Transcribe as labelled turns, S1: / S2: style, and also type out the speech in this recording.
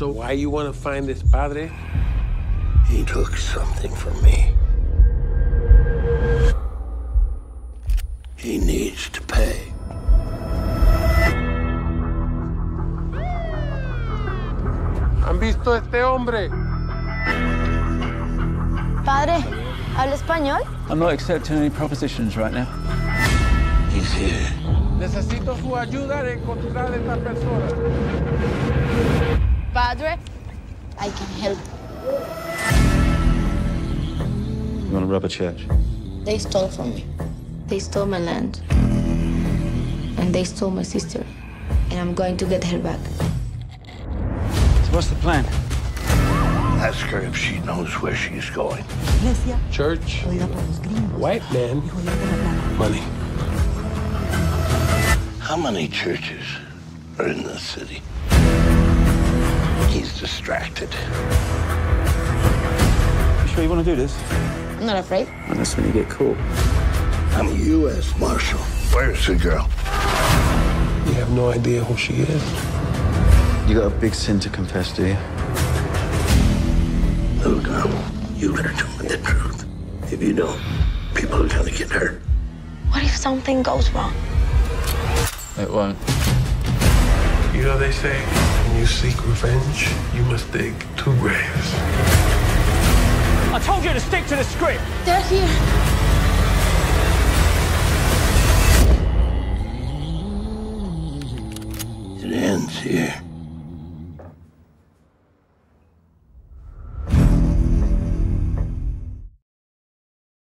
S1: So why you want to find this padre?
S2: He took something from me. He needs to pay.
S1: ¿Han visto a este hombre?
S3: Padre, ¿habla español?
S4: I'm not accepting any propositions right now.
S2: He's here.
S1: Necesito su ayuda en encontrar a esta persona.
S3: Padre, I can help.
S4: You want to rob a church?
S3: They stole from me. They stole my land. And they stole my sister. And I'm going to get her back.
S4: So what's the plan?
S2: Ask her if she knows where she's going.
S1: Church,
S5: oída por los gringos.
S1: white man,
S5: y joya de la plata.
S1: money.
S2: How many churches are in this city? He's distracted.
S4: You sure you want to do this?
S3: I'm not afraid.
S4: And that's when you get caught.
S2: I'm a U.S. Marshal. Where's the girl?
S1: You have no idea who she is.
S4: You got a big sin to confess, do you?
S2: Little girl, you better tell me the truth. If you don't, people are gonna get hurt.
S3: What if something goes wrong?
S4: It won't.
S1: You know they say when you seek revenge, you must dig two graves.
S6: I told you to stick to the script.
S3: They're here.
S2: It ends here.